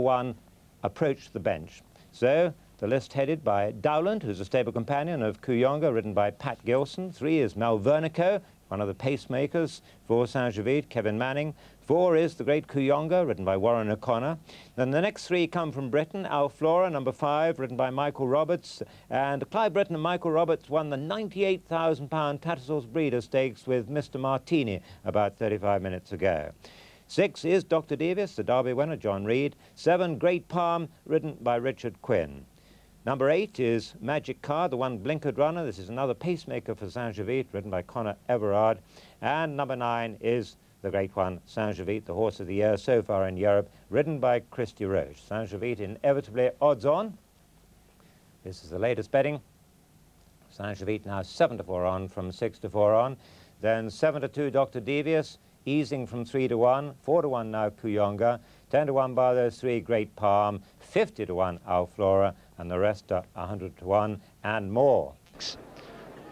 one approached the bench. So the list headed by Dowland, who's a stable companion of Kooyonga, ridden by Pat Gilson. Three is Malvernico, one of the pacemakers for Saint-Jovite, Kevin Manning. Four is the great Kooyonga, ridden by Warren O'Connor. Then the next three come from Britain. Alflora, number five, ridden by Michael Roberts. And Clive Brittain and Michael Roberts won the £98,000 Tattersall's Breeder Stakes with Mr. Martini about 35 minutes ago. Six is Dr. Devious, the Derby winner, John Reid. Seven, Great Palm, ridden by Richard Quinn. Number eight is Magic Car, the one blinkered runner. This is another pacemaker for Saint-Jovite, ridden by Conor Everard. And number nine is the great one, Saint-Jovite, the horse of the year so far in Europe, ridden by Christy Roche. Saint-Jovite inevitably odds on. This is the latest betting. Saint-Jovite now 7 to 4 on from 6 to 4 on. Then 7 to 2, Dr. Devious easing from 3 to 1, 4 to 1 now Kooyonga, 10 to 1 by those three Great Palm, 50 to 1 Alflora, and the rest are 100 to 1 and more.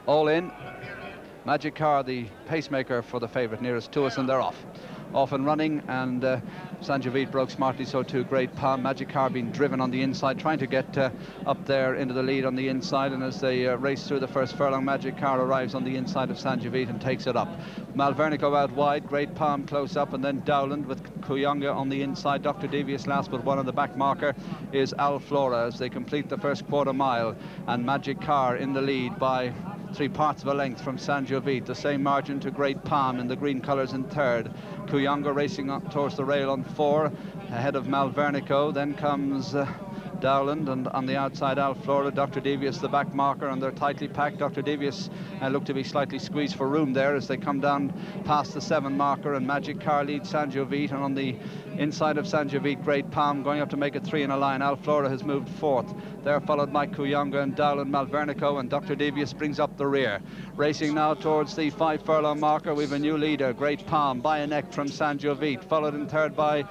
All in. Magic Car, the pacemaker for the favourite nearest to us, and they're off off and running, and uh, Saint-Jovite broke smartly so too. Great Palm, Magic Car being driven on the inside, trying to get uh, up there into the lead on the inside, and as they uh, race through the first furlong, Magic Car arrives on the inside of Saint-Jovite and takes it up. Malvernico out wide, Great Palm close up, and then Dowland with Kooyonga on the inside. Dr. Devious last but one on the back marker is Alflora as they complete the first quarter mile, and Magic Car in the lead by three parts of a length from Saint-Jovite, the same margin to Great Palm in the green colours in third. Kooyonga racing up towards the rail on four, ahead of Malvernico. Then comes uh, Dowland and on the outside Alflora, Dr. Devious the back marker and they're tightly packed. Dr. Devious uh, look to be slightly squeezed for room there as they come down past the seven marker and Magic Car leads Saint-Jovite and on the inside of Saint-Jovite, Great Palm going up to make it three in a line. Alflora has moved fourth. There followed Mike Kooyonga and Dowland Malvernico and Dr. Devious brings up the rear. Racing now towards the five furlong marker, we've a new leader, Great Palm, by a neck from Saint-Jovite, followed in third by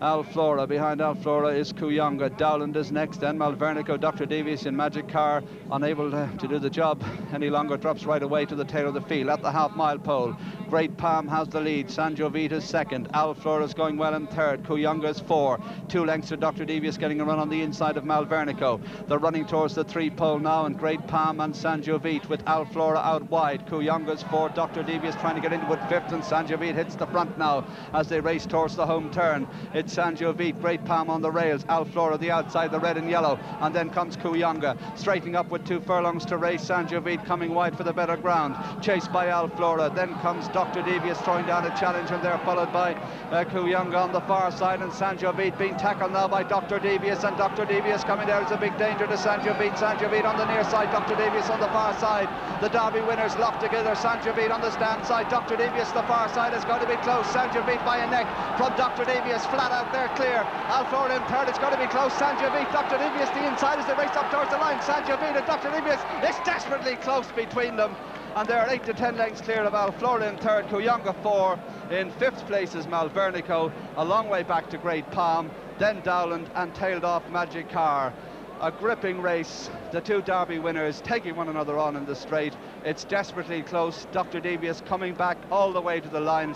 Alflora. Behind Alflora is Kooyonga. Dowland is next, then Malvernico, Dr. Devious in Magic Car, unable to, to, do the job any longer, drops right away to the tail of the field at the half mile pole. Great Palm has the lead. Saint-Jovite is second. Alflora is going well in third. Kooyonga is four. Two lengths to Dr. Devious getting a run on the inside of Malvernico. They're running towards the three pole now, and Great Palm and Saint-Jovite with Alflora out wide. Kooyonga's four. Dr. Devious trying to get into it fifth, and Saint-Jovite hits the front now as they race towards the home turn. It's Saint-Jovite, Great Palm on the rails. Alflora the outside, the red and yellow, and then comes Kooyonga, straightening up with two furlongs to race. Saint-Jovite coming wide for the better ground, chased by Alflora. Then comes Dr. Devious throwing down a challenge, and they're followed by uh, Kooyonga on the far side, and Saint-Jovite being tackled now by Dr. Devious, and Dr. Devious coming there is a big danger to Saint-Jovite. Saint-Jovite on the near side, Dr. Devious on the far side. The Derby winners locked together. Saint-Jovite on the stand side. Dr. Devious the far side is going to be close. Saint-Jovite by a neck from Dr. Devious. Flat out there, clear. Al Alflora in third. It's going to be close. Saint-Jovite, Dr. Devious the inside as they race up towards the line. Saint-Jovite Dr. Devious. It's desperately close between them and they're 8 to 10 lengths clear of Alflora in third, Kooyonga 4. In fifth place is Malvernico, a long way back to Great Palm, then Dowland and tailed off Magic Car. A gripping race, the two Derby winners taking one another on in the straight. It's desperately close. Dr. Devious coming back all the way to the line.